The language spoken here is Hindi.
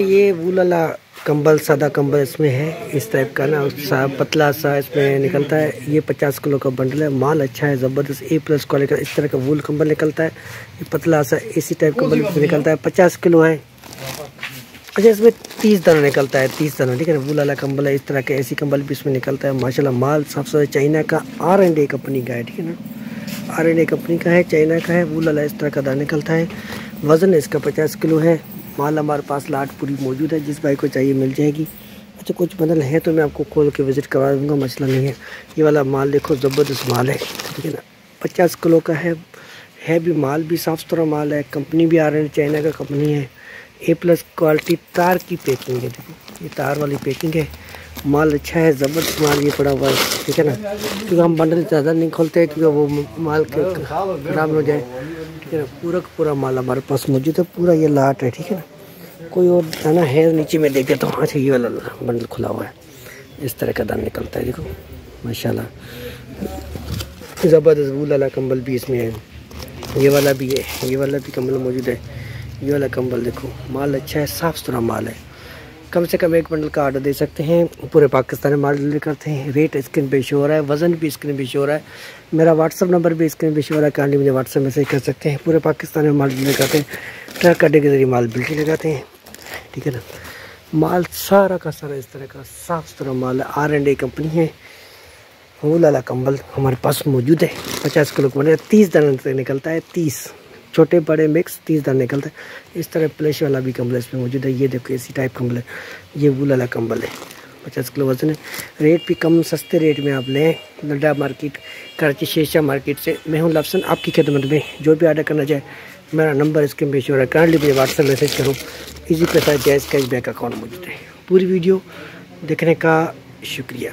ये वूल वाला कंबल, सादा कंबल इसमें है, इस टाइप का ना, सा, पतला सा इसमें निकलता है। ये पचास किलो का बंडल है, माल अच्छा है, ज़बरदस्त ए प्लस क्वालिटी का, इस तरह का वूल कंबल निकलता है। ये पतला सा, इसी टाइप कंबल निकलता है, पचास किलो है। अच्छा इसमें तीस दाना निकलता है, तीस दाना, ठीक है ना? वूल वाला कंबल है, इस तरह का ऐसी कंबल भी इसमें निकलता है। माशाल्लाह, माल साफ़ चाइना का आर एंड ए कंपनी का है, ठीक है ना? आर एंड ए कंपनी का है, चाइना का है वूल वाला इस तरह का दाना निकलता है। वज़न इसका पचास किलो है। माल हमारे पास लाट पूरी मौजूद है, जिस भाई को चाहिए मिल जाएगी। अच्छा कुछ बदल है तो मैं आपको खोल के विज़िट करवा दूँगा, मसला नहीं है। ये वाला माल देखो, ज़बरदस्त माल है, ठीक है ना? पचास किलो का है है भी माल भी, साफ़ सुथरा माल है कंपनी भी आ रही है चाइना का कंपनी है। ए प्लस क्वालिटी तार की पैकिंग है, देखो, ये तार वाली पैकिंग है। माल अच्छा है, ज़बरदस्त माल ये पड़ा हुआ है, ठीक है ना? क्योंकि हम बंडल ज़्यादा नहीं खोलते हैं, क्योंकि वो माल खराब हो जाए, ठीक है ना? पूरा पूरा माल हमारे पास मौजूद है, पूरा ये लाट है, ठीक है ना? कोई और दाना है नीचे में देख देता हूँ। अच्छा ये वाला बंडल खुला हुआ है। इस तरह का दाना निकलता है, देखो। माशाल्लाह। ज़बरदस्त वूल वाला कंबल भी इसमें है। ये वाला भी है, ये वाला भी कंबल मौजूद है। ये वाला कंबल देखो, माल अच्छा है, साफ़ सुथरा माल है। कम से कम एक बंडल का आर्डर दे सकते हैं। पूरे पाकिस्तान में माल डिलीवर करते हैं। रेट स्क्रीन पे शो हो रहा है, वज़न भी स्क्रीन पे शो हो रहा है। मेरा व्हाट्सअप नंबर भी स्क्रीन पे शो हो रहा है। कांडी मुझे व्हाट्सअप मैसेज कर सकते हैं। पूरे पाकिस्तान में माल डिलीवर करते हैं। ट्रक अड्डे के ज़रिए माल बिल्टी लगाते हैं। ठीक है ना? माल सारा का सारा इस तरह का साफ़ सुथरा माल है। आर एंड ए कंपनी है। वो लाला कंबल हमारे पास मौजूद है। पचास किलो का बने तीस दाना निकलता है, तीस। छोटे बड़े मिक्स तीस दाना निकलता है। इस तरह प्लेश वाला भी कंबल इसमें मौजूद है। ये देखो, इसी टाइप कंबल है। ये वो लाला कंबल है। पचास किलो वज़न है। रेट भी कम, सस्ते रेट में आप लें। नड्डा मार्केट कराची शेषा मार्केट से। मैं हूँ लफसन, आपकी खिदमत में। जो भी ऑर्डर करना चाहे, मेरा नंबर इसके पेश रहा है। करंटली मुझे व्हाट्सएप मैसेज करूँ Easypaisa JazzCash bank account मौजूद है पूरी वीडियो देखने का शुक्रिया।